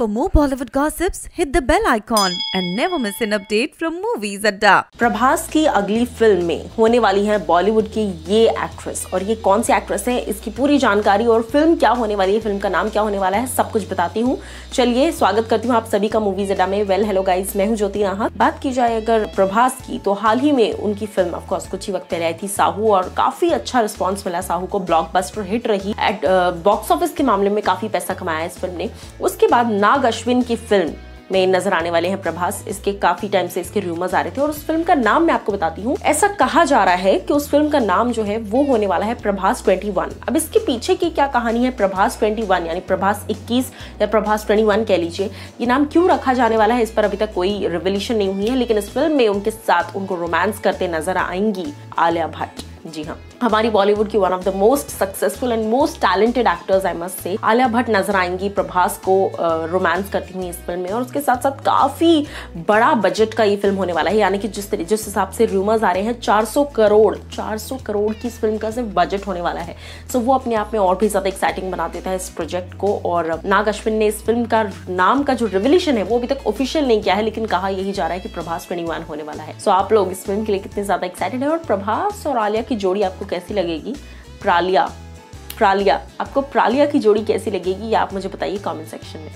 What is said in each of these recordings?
For more Bollywood gossips, hit the bell icon and never miss an update from Movies Adda. Prabhas की अगली film में होने वाली है बॉलीवुड की ये एक्ट्रेस और ये कौन सी एक्ट्रेस है इसकी पूरी जानकारी और फ़िल्म क्या होने वाली है फ़िल्म का नाम क्या होने वाला है सब कुछ बताती हूँ। चलिए स्वागत करती हूँ आप सभी का मूवीज़ अड्डा में। वेल हेलो गाइज़ मैं हूँ ज्योति नाहक बात की जाए अगर प्रभास की तो हाल ही में उनकी फ़िल्म ऑफकोर्स कुछ ही वक्त पहले आई थी साहू और काफ़ी अच्छा रिस्पॉन्स मिला साहू को। ब्लॉकबस्टर हिट रही। एट बॉक्स ऑफ़िस के मामले में काफ़ी पैसा कमाया इस फ़िल्म ने। उसके बाद नाग अश्विन की फ़िल्म में नज़र आने वाले हैं प्रभास। इसके काफ़ी टाइम से इसके रूमर्स आ रहे थे और उस फ़िल्म का नाम मैं आपको बताती हूँ। ऐसा कहा जा रहा है कि उस फ़िल्म का नाम जो है, वो होने वाला है प्रभास 21 अब इसके पीछे की क्या कहानी है प्रभास 21 यानी प्रभास 21 या प्रभास 21 कह लीजिए। ये नाम क्यों रखा जाने वाला है? इस पर अभी तक कोई रिवोल्यूशन नहीं हुई है, लेकिन इस फ़िल्म में उनके साथ उनको रोमांस करते नज़र आएँगी आलिया भट्ट। जी हाँ। हमारी बॉलीवुड की one of the most successful and most talented actors I must say Alia Bhatt नज़र आएँगी प्रभास को रोमांस करती हुई इस फ़िल्म में। और उसके साथ साथ काफ़ी बड़ा बजट का ये फ़िल्म होने वाला है। यानी कि जिस तरीके जिस हिसाब से रूमर्स आ रहे हैं 400 करोड़ 400 करोड़ की इस फ़िल्म का सिर्फ़ बजट होने वाला है। सो so, वो अपने आप में और भी ज़्यादा एक्साइटिंग बना देता है इस प्रोजेक्ट को। और नाग अश्विन ने इस फ़िल्म का नाम का जो रिवोल्यूशन है वो अभी तक ऑफिशियल नहीं किया है लेकिन कहा यही जा रहा है कि प्रभास ट्वेंटी होने वाला है। सो so, आप लोग इस फ़िल्म के लिए कितने ज़्यादा एक्साइटेड है? और प्रभास और आलिया की जोड़ी आपको कैसी लगेगी? प्रालिया। प्रालिया। आपको प्रालिया की जोड़ी कैसी लगेगी, ये आप मुझे बताइए कमेंट सेक्शन में।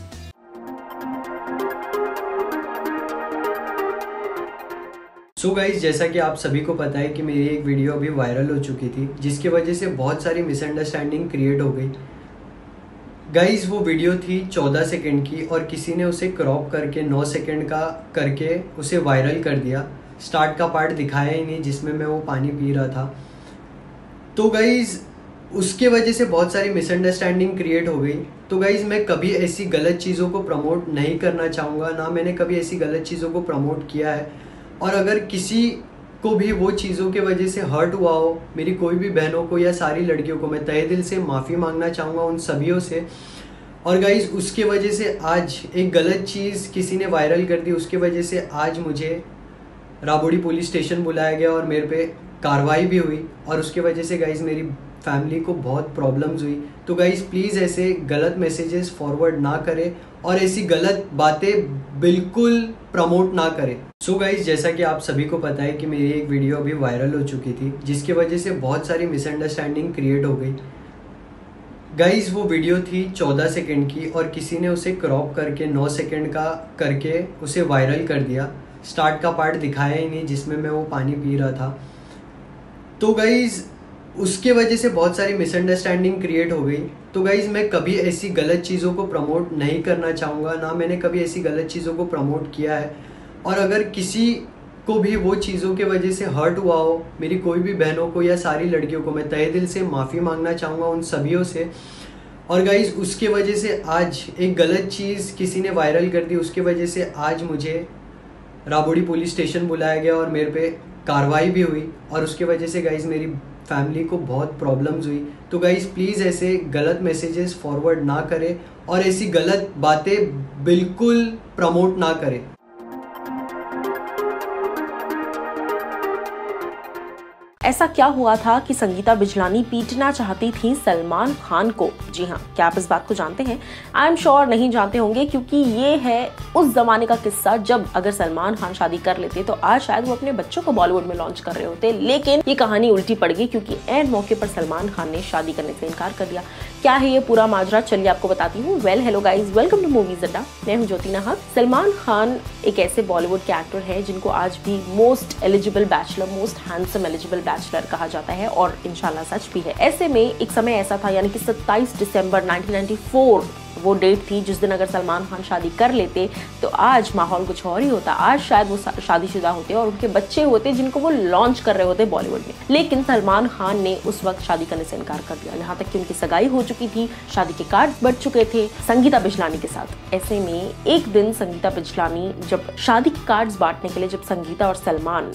सो so गाइज़ जैसा कि आप सभी को पता है कि मेरी एक वीडियो अभी वायरल हो चुकी थी, जिसकी वजह से बहुत सारी मिसअंडरस्टैंडिंग क्रिएट हो गई। गाइज़ वो वीडियो थी 14 सेकंड की और किसी ने उसे क्रॉप करके 9 सेकंड का करके उसे वायरल कर दिया। स्टार्ट का पार्ट दिखाया ही नहीं, जिसमें मैं वो पानी पी रहा था। तो गाइज़ उसके वजह से बहुत सारी मिसअंडरस्टैंडिंग क्रिएट हो गई। तो गाइज़ मैं कभी ऐसी गलत चीज़ों को प्रमोट नहीं करना चाहूँगा, ना मैंने कभी ऐसी गलत चीज़ों को प्रमोट किया है। और अगर किसी को भी वो चीज़ों के वजह से हर्ट हुआ हो, मेरी कोई भी बहनों को या सारी लड़कियों को मैं तय दिल से माफ़ी मांगना चाहूँगा उन सभी से। और गाइज़ उसके वजह से आज एक गलत चीज़ किसी ने वायरल कर दी, उसके वजह से आज मुझे राबोड़ी पुलिस स्टेशन बुलाया गया और मेरे पे कार्रवाई भी हुई और उसके वजह से गाइज़ मेरी फैमिली को बहुत प्रॉब्लम्स हुई। तो गाइज़ प्लीज़ ऐसे गलत मैसेजेस फॉरवर्ड ना करें और ऐसी गलत बातें बिल्कुल प्रमोट ना करें। सो so गाइज़ जैसा कि आप सभी को पता है कि मेरी एक वीडियो अभी वायरल हो चुकी थी, जिसकी वजह से बहुत सारी मिसअंडरस्टैंडिंग क्रिएट हो गई। गाइज़ वो वीडियो थी 14 सेकंड की और किसी ने उसे क्रॉप करके 9 सेकंड का करके उसे वायरल कर दिया। स्टार्ट का पार्ट दिखाया ही नहीं, जिसमें मैं वो पानी पी रहा था। तो गाइज़ उसके वजह से बहुत सारी मिसअंडरस्टैंडिंग क्रिएट हो गई। तो गाइज़ मैं कभी ऐसी गलत चीज़ों को प्रमोट नहीं करना चाहूँगा, ना मैंने कभी ऐसी गलत चीज़ों को प्रमोट किया है। और अगर किसी को भी वो चीज़ों के वजह से हर्ट हुआ हो, मेरी कोई भी बहनों को या सारी लड़कियों को, मैं तय दिल से माफ़ी मांगना चाहूँगा उन सभी से। और गाइज़ उसके वजह से आज एक गलत चीज़ किसी ने वायरल कर दी, उसके वजह से आज मुझे राबोड़ी पुलिस स्टेशन बुलाया गया और मेरे पे कार्रवाई भी हुई और उसके वजह से गाइज़ मेरी फैमिली को बहुत प्रॉब्लम्स हुई। तो गाइज़ प्लीज़ ऐसे गलत मैसेजेस फॉरवर्ड ना करें और ऐसी गलत बातें बिल्कुल प्रमोट ना करें। ऐसा क्या हुआ था कि संगीता बिजलानी पीटना चाहती थी सलमान खान को? जी हाँ क्या आप इस बात को जानते हैं? आई एम श्योर नहीं जानते होंगे, क्योंकि ये है उस जमाने का किस्सा जब अगर सलमान खान शादी कर लेते तो आज शायद वो अपने बच्चों को बॉलीवुड में लॉन्च कर रहे होते। लेकिन ये कहानी उल्टी पड़ गई, क्योंकि एन मौके पर सलमान खान ने शादी करने से इनकार कर दिया। क्या है ये पूरा माजरा? चलिए आपको बताती हूँ। Well hello guys welcome to movies Adda मैं हूँ ज्योति नाहक सलमान खान एक ऐसे बॉलीवुड के एक्टर है जिनको आज भी most eligible bachelor most handsome eligible bachelor कहा जाता है और इनशाला सच भी है। ऐसे में एक समय ऐसा था, यानी कि 27 दिसंबर 1994 वो डेट थी, जिस दिन अगर सलमान खान शादी कर लेते तो आज माहौल कुछ और ही होता। आज शायद वो शादीशुदा होते और उनके बच्चे होते जिनको वो लॉन्च कर रहे होते बॉलीवुड में। लेकिन सलमान खान ने उस वक्त शादी करने से इनकार कर दिया। यहाँ तक कि उनकी सगाई हो चुकी थी, शादी के कार्ड बढ़ चुके थे, संगीता बिजलानी के साथ। ऐसे में एक दिन संगीता बिजलानी जब शादी के कार्ड बांटने के लिए जब संगीता और सलमान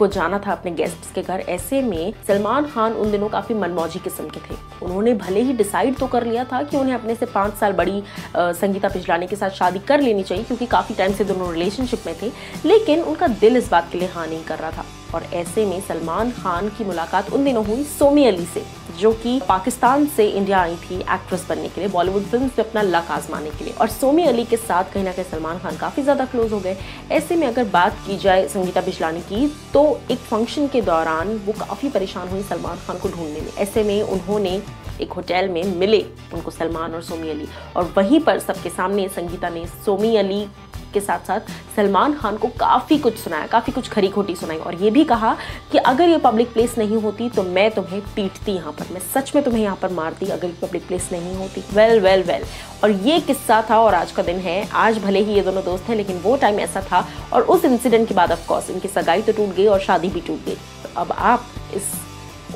को जाना था अपने गेस्ट्स के घर। ऐसे में सलमान खान उन दिनों काफ़ी मनमौजी किस्म के थे। उन्होंने भले ही डिसाइड तो कर लिया था कि उन्हें अपने से पाँच साल बड़ी संगीता पिछलानी के साथ शादी कर लेनी चाहिए, क्योंकि काफ़ी टाइम से दोनों रिलेशनशिप में थे। लेकिन उनका दिल इस बात के लिए हाँ नहीं कर रहा था। और ऐसे में सलमान खान की मुलाकात उन दिनों हुई सोमी अली से, जो कि पाकिस्तान से इंडिया आई थी एक्ट्रेस बनने के लिए बॉलीवुड फ़िल्म से अपना लक आजमाने के लिए। और सोमी अली के साथ कहीं ना कहीं सलमान खान काफ़ी ज़्यादा क्लोज हो गए। ऐसे में अगर बात की जाए संगीता बिजलानी की तो एक फ़ंक्शन के दौरान वो काफ़ी परेशान हुई सलमान खान को ढूँढने में। ऐसे में उन्होंने एक होटल में मिले उनको सलमान और सोमी अली। और वहीं पर सबके सामने संगीता ने सोमी अली के साथ साथ सलमान खान को काफ़ी कुछ सुनाया, काफ़ी कुछ खरी खोटी सुनाई। और ये भी कहा कि अगर ये पब्लिक प्लेस नहीं होती तो मैं तुम्हें पीटती यहाँ पर। मैं सच में तुम्हें यहाँ पर मारती अगर ये पब्लिक प्लेस नहीं होती। वेल वेल वेल और ये किस्सा था और आज का दिन है। आज भले ही ये दोनों दोस्त हैं, लेकिन वो टाइम ऐसा था और उस इंसिडेंट के बाद ऑफकोर्स इनकी सगाई तो टूट गई और शादी भी टूट गई। तो अब आप इस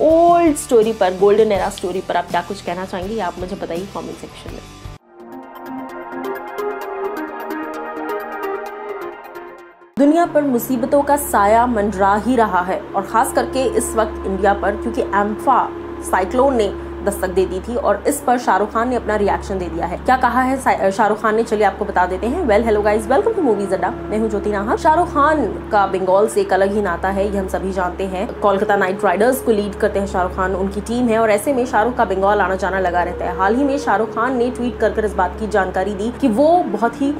ओल्ड स्टोरी पर गोल्डन एरा स्टोरी पर आप क्या कुछ कहना चाहेंगे, आप मुझे बताइए कमेंट सेक्शन में। दुनिया पर मुसीबतों का साया मंडरा ही रहा है और खास करके इस वक्त इंडिया पर, क्योंकि एम्फा साइक्लोन ने दस्तक दे दी थी और इस पर शाहरुख खान ने अपना रिएक्शन दे दिया है। क्या कहा है शाहरुख खान ने? चलिए आपको बता देते हैं। Well hello guys welcome to movies Adda मैं हूँ ज्योति नाहर। शाहरुख खान का बंगाल से एक अलग ही नाता है, ये हम सभी जानते हैं। कोलकाता नाइट राइडर्स को लीड करते हैं शाहरुख खान। उनकी टीम है और ऐसे में शाहरुख का बंगाल आना जाना लगा रहता है। हाल ही में शाहरुख खान ने ट्वीट कर इस बात की जानकारी दी कि वो बहुत ही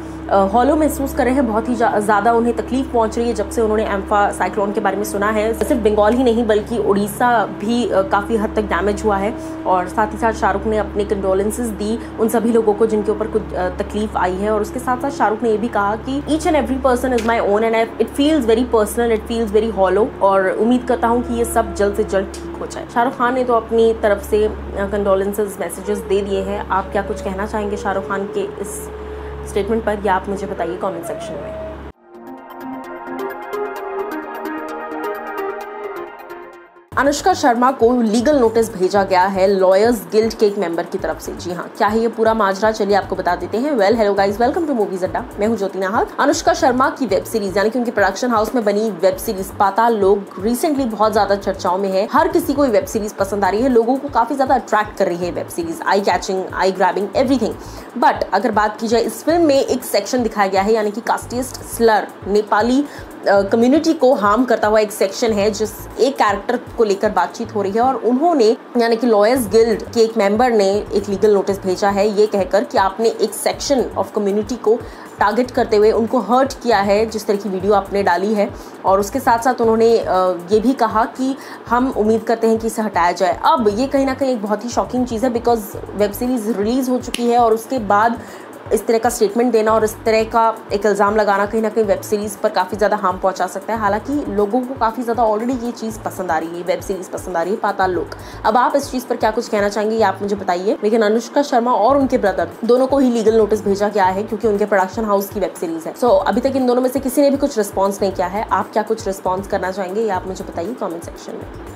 हॉलो महसूस कर रहे हैं, बहुत ही ज़्यादा उन्हें तकलीफ़ पहुँच रही है, जब से उन्होंने एम्फा साइक्लोन के बारे में सुना है। सिर्फ़ बंगाल ही नहीं, बल्कि उड़ीसा भी काफ़ी हद तक डैमेज हुआ है। और साथ ही साथ शाहरुख ने अपने कंडोलेंसेज दी उन सभी लोगों को जिनके ऊपर कुछ तकलीफ़ आई है। और उसके साथ साथ शाहरुख ने यह भी कहा कि each and every person is my own and it feels very personal it feels very hollow और उम्मीद करता हूँ कि ये सब जल्द से जल्द ठीक हो जाए। शाहरुख खान ने तो अपनी तरफ़ से कंडोलेंसेज मैसेजेस दे दिए हैं। आप क्या कुछ कहना चाहेंगे शाहरुख खान के इस स्टेटमेंट पर या आप मुझे बताइए कमेंट सेक्शन में? अनुष्का शर्मा को लीगल नोटिस भेजा गया है, लॉयर्स गिल्ड के एक मेंबर की तरफ़ से। जी हाँ क्या है ये पूरा माजरा? चलिए आपको बता देते हैं। Well hello guys welcome to movies Adda मैं हूँ ज्योति नाहक अनुष्का शर्मा की वेब सीरीज़ यानी कि उनकी प्रोडक्शन हाउस में बनी वेब सीरीज़ पाताल लोग रिसेंटली बहुत ज़्यादा चर्चाओं में है। हर किसी को ये वेब सीरीज़ पसंद आ रही है। लोगों को काफ़ी ज़्यादा अट्रैक्ट कर रही है web series eye catching eye grabbing everything but अगर बात की जाए, इस फ़िल्म में एक सेक्शन दिखाया गया है, यानी कि कास्टिस्ट स्लर नेपाली कम्युनिटी को हार्म करता हुआ एक सेक्शन है जिस एक कैरेक्टर को लेकर बातचीत हो रही है और उन्होंने, यानी कि लॉयर्स गिल्ड के एक मेंबर ने एक लीगल नोटिस भेजा है ये कहकर कि आपने एक सेक्शन ऑफ़ कम्युनिटी को टारगेट करते हुए उनको हर्ट किया है, जिस तरह की वीडियो आपने डाली है। और उसके साथ साथ उन्होंने ये भी कहा कि हम उम्मीद करते हैं कि इसे हटाया जाए। अब ये कहीं ना कहीं एक बहुत ही शॉकिंग चीज़ है बिकॉज़ वेब सीरीज़ रिलीज़ हो चुकी है और उसके बाद इस तरह का स्टेटमेंट देना और इस तरह का एक इल्ज़ाम लगाना कहीं ना कहीं वेब सीरीज़ पर काफ़ी ज़्यादा हार्म पहुँचा सकता है। हालाँकि लोगों को काफ़ी ज़्यादा ऑलरेडी ये चीज़ पसंद आ रही है वेब सीरीज़ पसंद आ रही है, पाताल लोग अब आप इस चीज़ पर क्या कुछ कहना चाहेंगे, ये आप मुझे बताइए। लेकिन अनुष्का शर्मा और उनके ब्रदर दोनों को ही लीगल नोटिस भेजा गया है क्योंकि उनके प्रोडक्शन हाउस की वेब सीरीज़ है। सो अभी तक इन दोनों में से किसी ने भी कुछ रिस्पॉन्स नहीं किया है। आप क्या कुछ रिस्पॉन्स करना चाहेंगे, ये आप मुझे बताइए कॉमेंट सेक्शन में।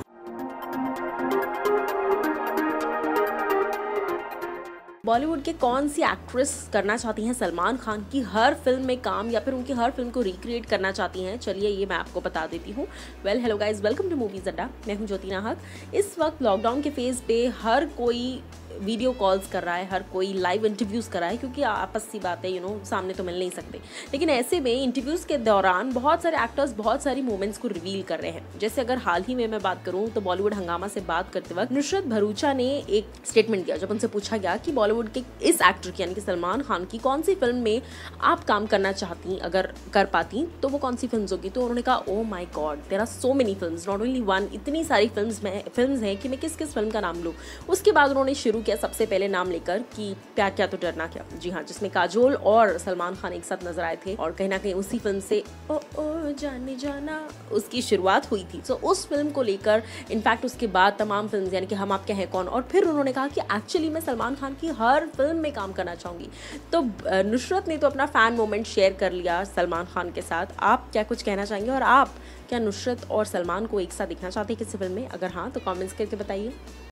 बॉलीवुड के कौन सी एक्ट्रेस करना चाहती हैं? सलमान खान की हर फ़िल्म में काम या फिर उनकी हर फ़िल्म को रिक्रिएट करना चाहती हैं? चलिए, ये मैं आपको बता देती हूँ। Well hello guys welcome to movies Adda मैं हूँ ज्योति नाहक। इस वक्त लॉकडाउन के फ़ेज़ पे हर कोई वीडियो कॉल्स कर रहा है, हर कोई लाइव इंटरव्यूज़ कर रहा है, क्योंकि आपस सी बात है यू नो सामने तो मिल नहीं सकते। लेकिन ऐसे में इंटरव्यूज़ के दौरान बहुत सारे एक्टर्स बहुत सारी मोमेंट्स को रिवील कर रहे हैं। जैसे अगर हाल ही में मैं बात करूँ तो बॉलीवुड हंगामा से बात करते वक्त नुसरत भरूचा ने एक स्टेटमेंट दिया, जब उनसे पूछा गया कि बॉलीवुड के इस एक्टर की, यानी कि सलमान खान की, कौन सी फ़िल्म में आप काम करना चाहती, अगर कर पाती तो वो कौन सी फ़िल्म होगी? तो उन्होंने कहा ओ my god there are so many film not only one इतनी सारी फ़िल्म फ़िल्म हैं कि मैं किस किस फ़िल्म का नाम लूँ? उसके बाद उन्होंने शुरू किया सबसे पहले नाम लेकर कि प्यार क्या तो डरना क्या? जी हाँ जिसमें काजोल और सलमान खान एक साथ नज़र आए थे और कहीं ना कहीं उसी फ़िल्म से ओ ओ, जाने जाना उसकी शुरुआत हुई थी। तो उस फ़िल्म को लेकर इनफैक्ट उसके बाद तमाम फ़िल्म यानी कि हम आपके हैं कौन? और फिर उन्होंने कहा कि एक्चुअली मैं सलमान खान की हर फ़िल्म में काम करना चाहूँगी। तो नुसरत ने तो अपना फ़ैन मोमेंट शेयर कर लिया सलमान खान के साथ। आप क्या कुछ कहना चाहेंगे और आप क्या नुसरत और सलमान को एक साथ देखना चाहते हैं किसी फ़िल्म में? अगर हाँ तो कॉमेंट्स करके बताइए।